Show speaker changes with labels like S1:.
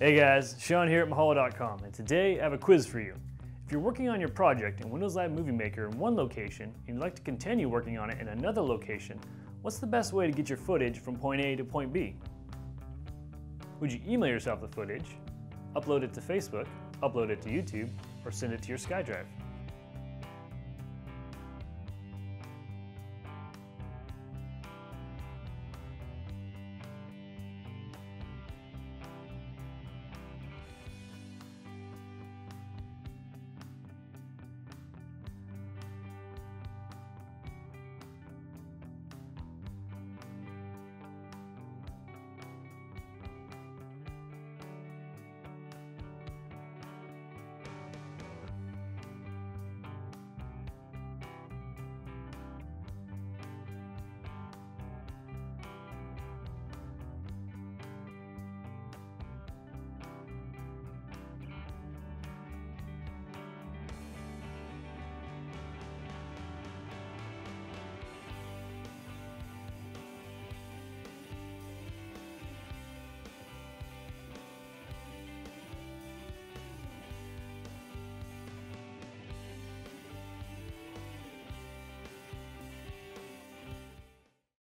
S1: Hey guys, Sean here at Mahalo.com, and today I have a quiz for you. If you're working on your project in Windows Live Movie Maker in one location and you'd like to continue working on it in another location, what's the best way to get your footage from point A to point B? Would you email yourself the footage, upload it to Facebook, upload it to YouTube, or send it to your SkyDrive?